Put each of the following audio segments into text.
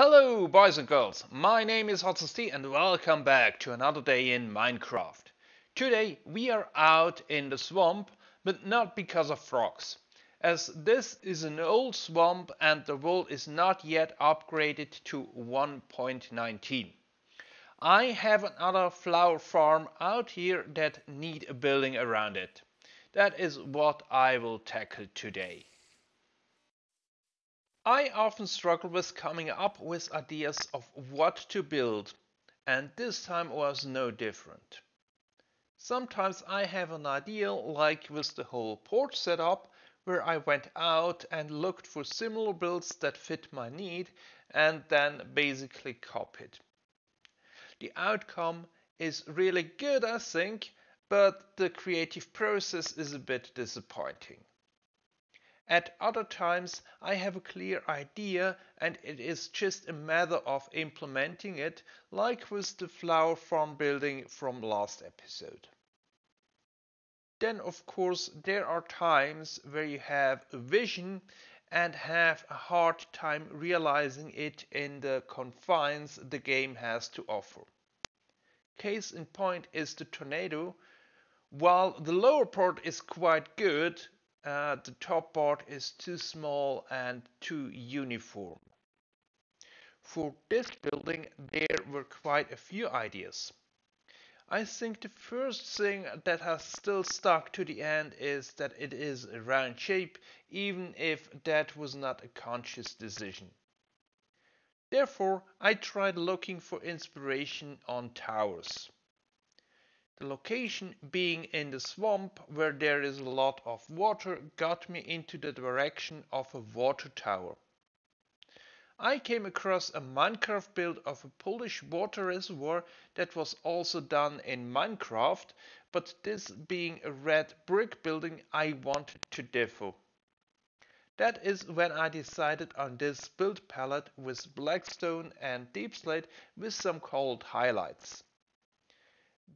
Hello boys and girls, my name is hotzst and welcome back to another day in Minecraft. Today we are out in the swamp, but not because of frogs, as this is an old swamp and the world is not yet upgraded to 1.19. I have another flower farm out here that need a building around it. That is what I will tackle today. I often struggle with coming up with ideas of what to build, and this time was no different. Sometimes I have an idea like with the whole porch setup where I went out and looked for similar builds that fit my need and then basically copied. The outcome is really good I think, but the creative process is a bit disappointing. At other times I have a clear idea and it is just a matter of implementing it like with the flower farm building from last episode. Then of course there are times where you have a vision and have a hard time realizing it in the confines the game has to offer. Case in point is the tornado. While the lower part is quite good, uh, the top part is too small and too uniform. For this building there were quite a few ideas. I think the first thing that has still stuck to the end is that it is a round shape even if that was not a conscious decision. Therefore I tried looking for inspiration on towers. The location being in the swamp where there is a lot of water got me into the direction of a water tower. I came across a Minecraft build of a Polish water reservoir that was also done in Minecraft, but this being a red brick building I wanted to differ. That is when I decided on this build palette with blackstone and deepslate with some gold highlights.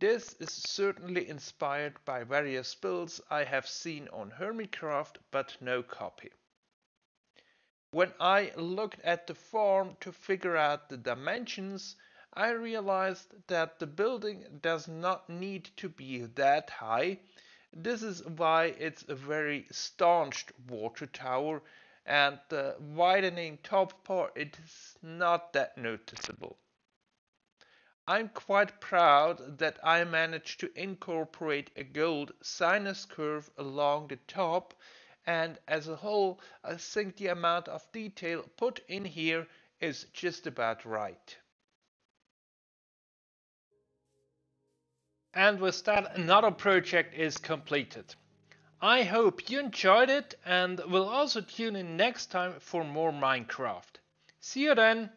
This is certainly inspired by various builds I have seen on Hermitcraft but no copy. When I looked at the form to figure out the dimensions, I realized that the building does not need to be that high. This is why it's a very staunched water tower and the widening top part is not that noticeable. I'm quite proud that I managed to incorporate a gold sinus curve along the top and as a whole I think the amount of detail put in here is just about right. And with that another project is completed. I hope you enjoyed it and will also tune in next time for more Minecraft. See you then!